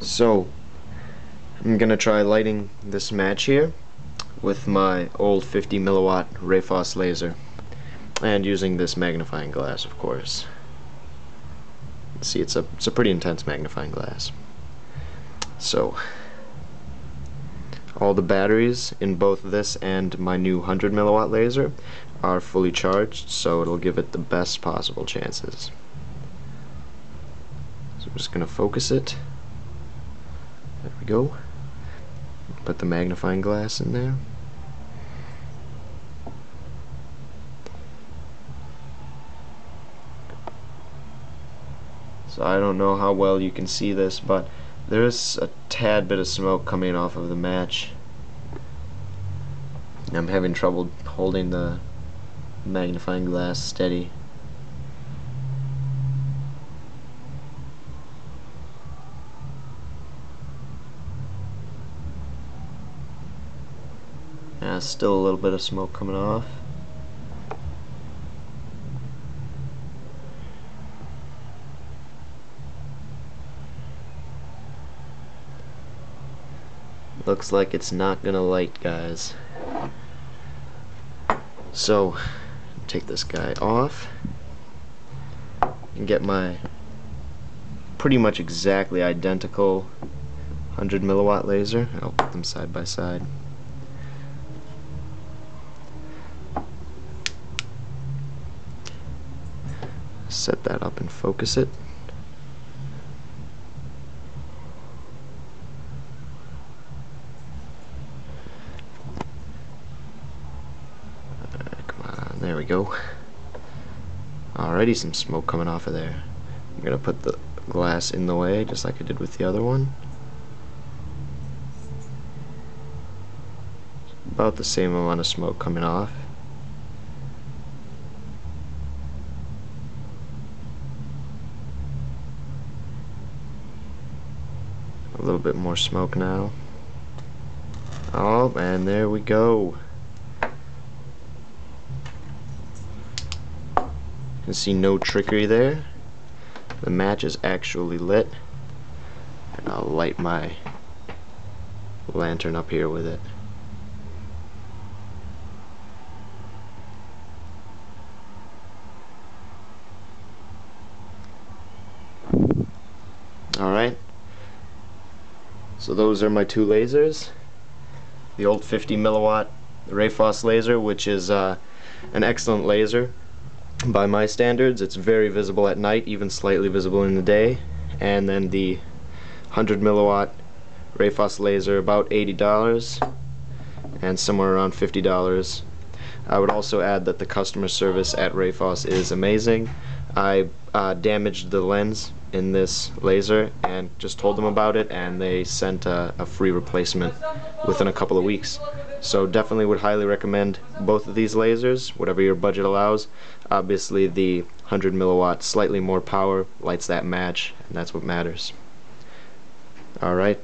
So, I'm gonna try lighting this match here with my old 50 milliwatt Rayfoss laser and using this magnifying glass of course. See it's a it's a pretty intense magnifying glass. So all the batteries in both this and my new 100 milliwatt laser are fully charged so it'll give it the best possible chances. So I'm just gonna focus it there we go. Put the magnifying glass in there. So I don't know how well you can see this, but there is a tad bit of smoke coming off of the match. I'm having trouble holding the magnifying glass steady. Yeah, still a little bit of smoke coming off. Looks like it's not gonna light, guys. So, take this guy off and get my pretty much exactly identical 100 milliwatt laser. I'll put them side by side. Set that up and focus it. Uh, come on, there we go. Already some smoke coming off of there. I'm gonna put the glass in the way just like I did with the other one. About the same amount of smoke coming off. Little bit more smoke now. Oh, and there we go. You can see no trickery there. The match is actually lit. And I'll light my lantern up here with it. Alright. So those are my two lasers. The old 50 milliwatt Rayfoss laser, which is uh, an excellent laser by my standards. It's very visible at night, even slightly visible in the day. And then the 100 milliwatt Rayfoss laser, about $80 and somewhere around $50. I would also add that the customer service at Rayfoss is amazing. I uh, damaged the lens in this laser and just told them about it and they sent a, a, free replacement within a couple of weeks. So definitely would highly recommend both of these lasers whatever your budget allows. Obviously the 100 milliwatt slightly more power lights that match and that's what matters. Alright